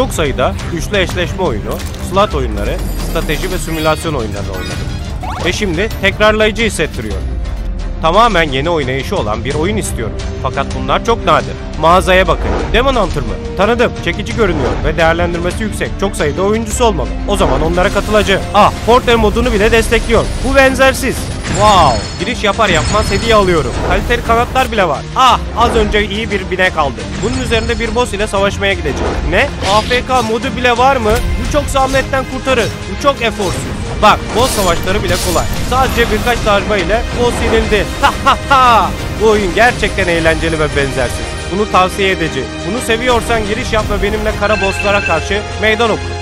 Çok sayıda üçlü eşleşme oyunu, slot oyunları, strateji ve simülasyon oyunlarını oynadım. Ve şimdi tekrarlayıcı hissettiriyor. Tamamen yeni oynayışı olan bir oyun istiyorum. Fakat bunlar çok nadir. Mağazaya bakın. Demon Hunter mı? Tanıdım. Çekici görünüyor ve değerlendirmesi yüksek. Çok sayıda oyuncusu olmalı. O zaman onlara katılacağım. Ah, Porter modunu bile destekliyor. Bu benzersiz. Wow! Giriş yapar yapmaz hediye alıyorum. Kaliteli kanatlar bile var. Ah! Az önce iyi bir binek aldım. Bunun üzerinde bir boss ile savaşmaya gideceğim. Ne? AFK modu bile var mı? Bu çok zahmetten kurtarır. Bu çok eforsuz. Bak boss savaşları bile kolay. Sadece birkaç darbe ile boss yenildi. Ha ha ha! Bu oyun gerçekten eğlenceli ve benzersiz. Bunu tavsiye edeceğim. Bunu seviyorsan giriş yap ve benimle kara bosslara karşı meydan oku.